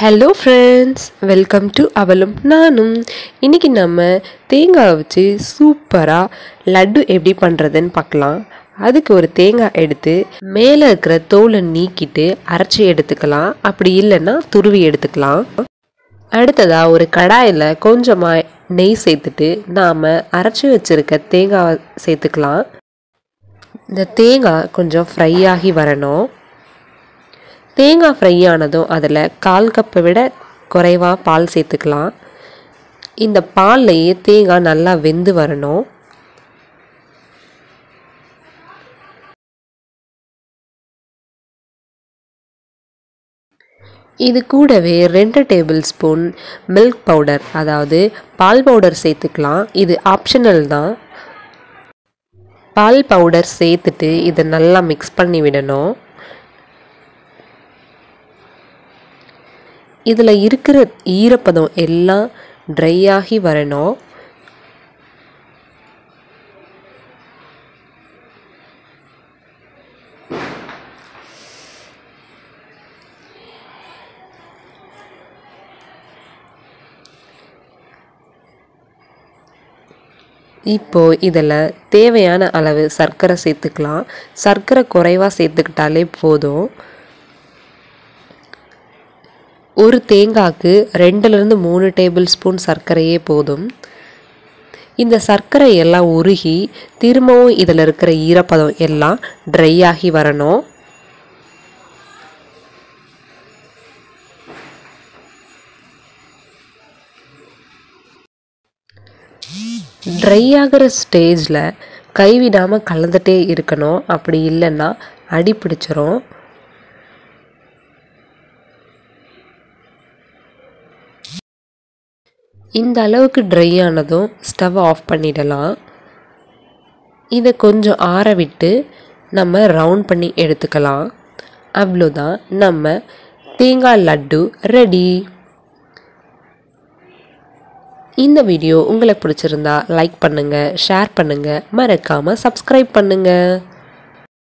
Hello friends welcome to அவளும் நானும் இன்னைக்கு நம்ம தேங்காய் வச்சு சூப்பராக லட்டு எப்படி பண்ணுறதுன்னு பார்க்கலாம். அதுக்கு ஒரு தேங்காய் எடுத்து மேலே இருக்கிற தோலை நீக்கிட்டு அரைச்சி எடுத்துக்கலாம். அப்படி இல்லைன்னா துருவி எடுத்துக்கலாம். அடுத்ததாக ஒரு கடாயில் கொஞ்சமாக நெய் சேர்த்துட்டு நாம் அரைச்சி வச்சுருக்க தேங்காய் சேர்த்துக்கலாம். இந்த தேங்காய் கொஞ்சம் ஃப்ரை ஆகி வரணும். தேங்காய் ஃப்ரை ஆனதும் அதில் கால் கப்பை விட குறைவாக பால் சேர்த்துக்கலாம். இந்த பால்லையே தேங்காய் நல்லா வெந்து வரணும். இது கூடவே ரெண்டு டேபிள் ஸ்பூன் மில்க் பவுடர் அதாவது பால் பவுடர் சேர்த்துக்கலாம். இது ஆப்ஷனல் தான். பால் பவுடர் சேர்த்துட்டு இதை நல்லா மிக்ஸ் பண்ணி விடணும். இதில் இருக்கிற ஈரப்பதம் எல்லாம் ட்ரை ஆகி வரணும். இப்போ இதில் தேவையான அளவு சர்க்கரை சேர்த்துக்கலாம். சர்க்கரை குறைவாக சேர்த்துக்கிட்டாலே போதும். ஒரு தேங்காய்க்கு ரெண்டுலேருந்து மூணு டேபிள் ஸ்பூன் சர்க்கரையே போதும். இந்த சர்க்கரை எல்லாம் உருகி திரும்பவும் இதில் இருக்கிற ஈரப்பதம் எல்லாம் ட்ரை ஆகி வரணும். ட்ரை ஆகிற ஸ்டேஜில் கைவிடாமல் கலந்துகிட்டே இருக்கணும். அப்படி இல்லைன்னா அடி பிடிச்சிரும். இந்த அளவுக்கு ட்ரை ஆனதும் ஸ்டவ் ஆஃப் பண்ணிடலாம். இதை கொஞ்சம் ஆற விட்டு நம்ம ரவுண்ட் பண்ணி எடுத்துக்கலாம். அவ்வளோதான் நம்ம தேங்காய் லட்டு ரெடி இந்த வீடியோ உங்களுக்கு பிடிச்சிருந்தா லைக் பண்ணுங்கள் ஷேர் பண்ணுங்கள் மறக்காமல் சப்ஸ்கிரைப் பண்ணுங்கள்